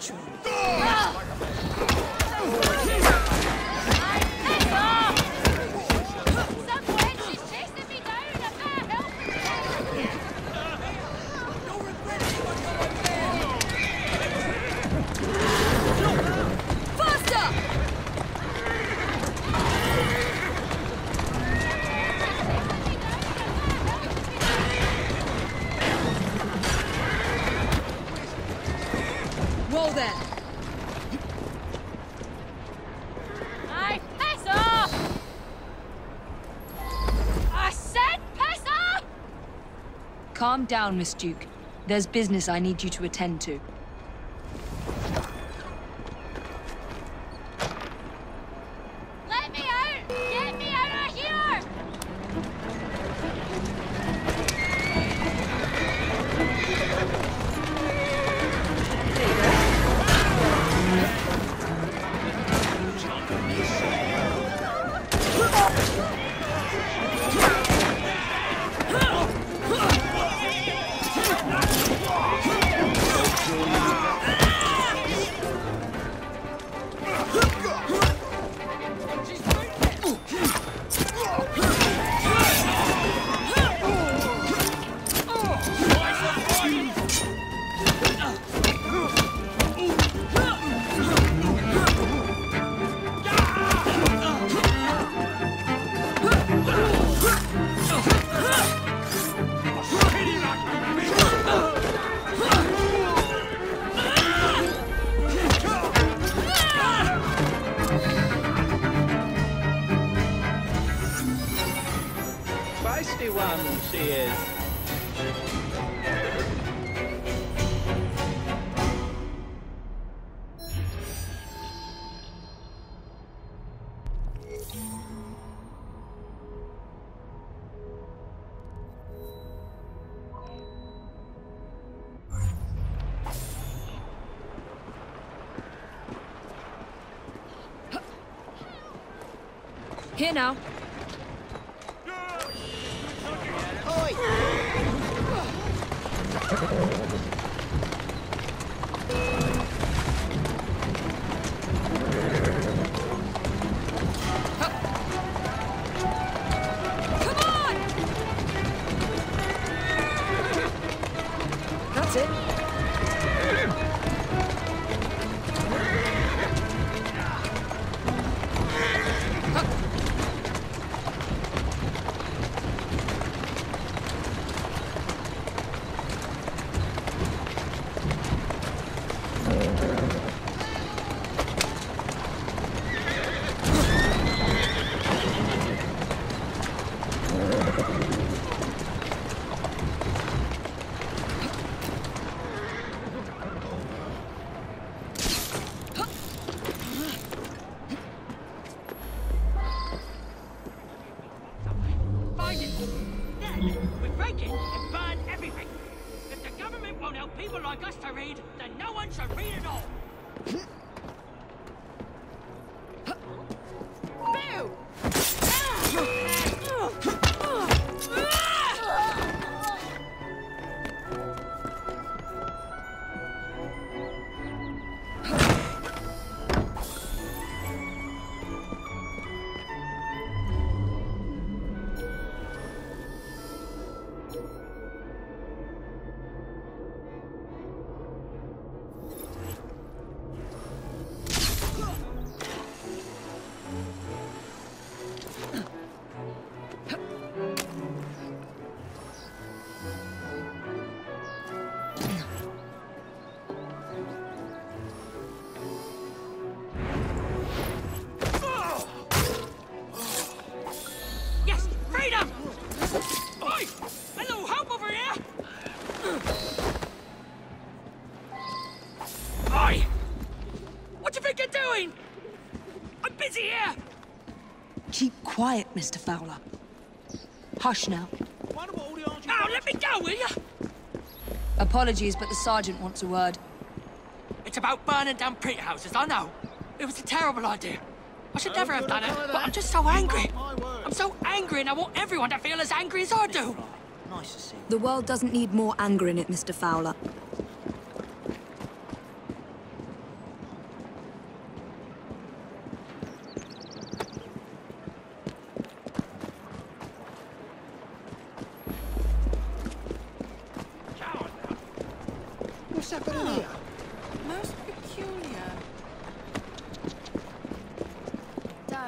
Acting Calm down, Miss Duke. There's business I need you to attend to. Here now. Like us to read, then no one should read at all. Keep quiet, Mr. Fowler. Hush now. Oh, let me go, will you? Apologies, but the sergeant wants a word. It's about burning down print houses, I know. It was a terrible idea. I should never have done it, but I'm just so angry. I'm so angry and I want everyone to feel as angry as I do. nice to see. The world doesn't need more anger in it, Mr. Fowler.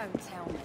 Don't tell me.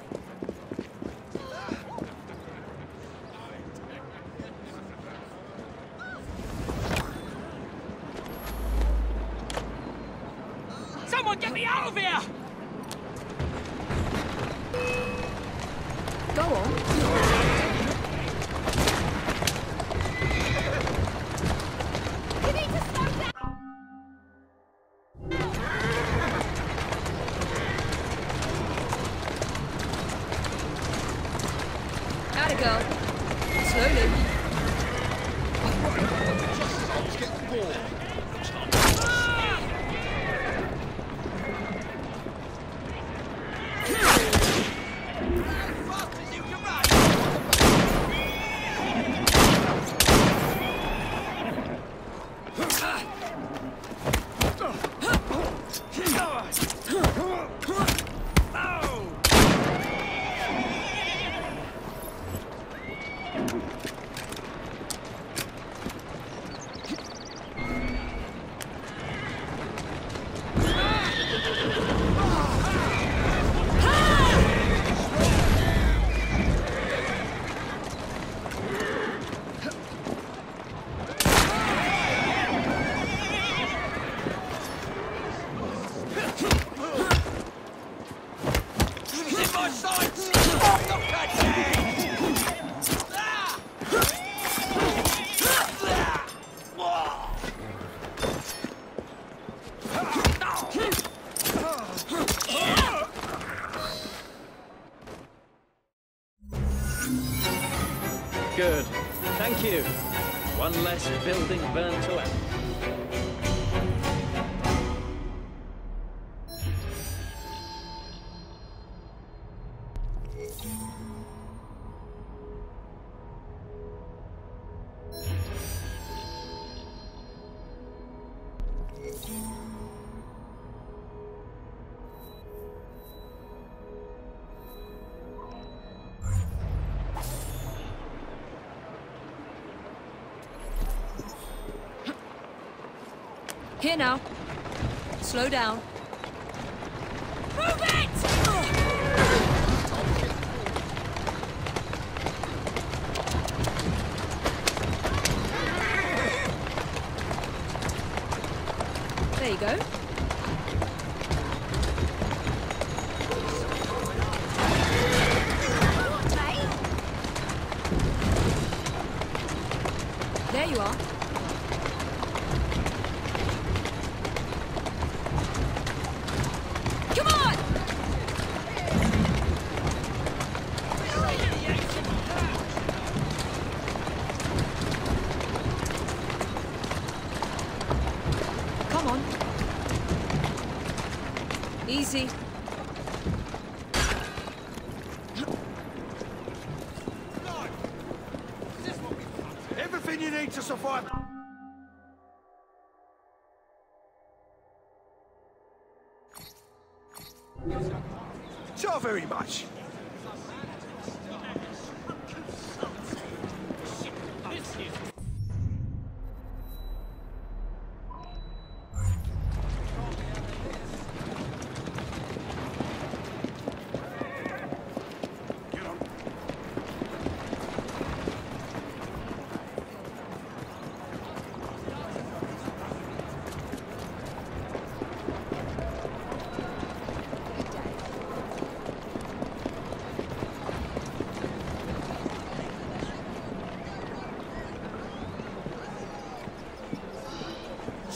One less building burned to ash. Here now. Slow down. Move it! There you go. Easy. Everything you need to survive. So very much.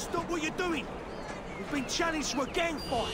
Stop what you're doing. We've been challenged to a gang fight.